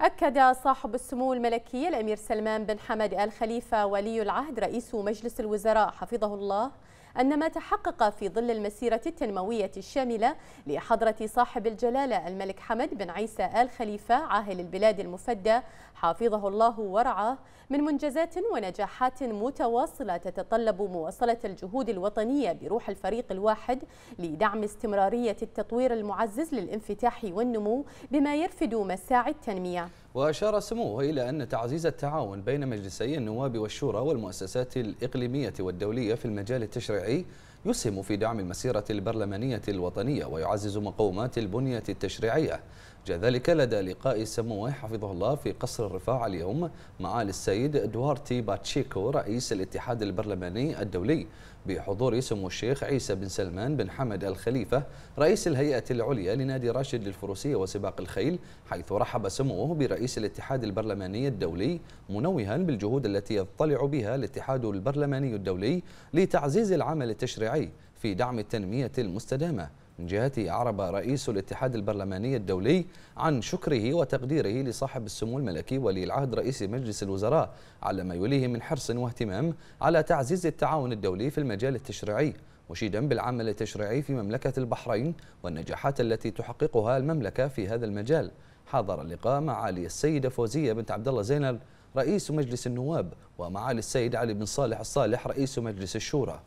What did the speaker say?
أكد صاحب السمو الملكي الأمير سلمان بن حمد آل خليفة ولي العهد رئيس مجلس الوزراء حفظه الله أن ما تحقق في ظل المسيرة التنموية الشاملة لحضرة صاحب الجلالة الملك حمد بن عيسى آل خليفة عاهل البلاد المفدى حافظه الله ورعاه من منجزات ونجاحات متواصلة تتطلب مواصلة الجهود الوطنية بروح الفريق الواحد لدعم استمرارية التطوير المعزز للانفتاح والنمو بما يرفد مساعي التنمية. 감사합니다. وأشار سموه إلى أن تعزيز التعاون بين مجلسي النواب والشورى والمؤسسات الإقليمية والدولية في المجال التشريعي يسهم في دعم المسيرة البرلمانية الوطنية ويعزز مقومات البنية التشريعية. جاء ذلك لدى لقاء سموه حفظه الله في قصر الرفاع اليوم مع السيد دوارتي باتشيكو رئيس الاتحاد البرلماني الدولي بحضور سمو الشيخ عيسى بن سلمان بن حمد الخليفة رئيس الهيئة العليا لنادي راشد للفروسية وسباق الخيل حيث رحب سموه برئيس الاتحاد البرلماني الدولي منوها بالجهود التي يطلع بها الاتحاد البرلماني الدولي لتعزيز العمل التشريعي في دعم التنمية المستدامة. من جهته أعرب رئيس الاتحاد البرلماني الدولي عن شكره وتقديره لصاحب السمو الملكي ولي العهد رئيس مجلس الوزراء على ما يليه من حرص واهتمام على تعزيز التعاون الدولي في المجال التشريعي مشيدا بالعمل التشريعي في مملكة البحرين والنجاحات التي تحققها المملكة في هذا المجال. حضر اللقاء معالي السيدة فوزية بنت عبد الله زينب رئيس مجلس النواب ومعالي السيد علي بن صالح الصالح رئيس مجلس الشورى.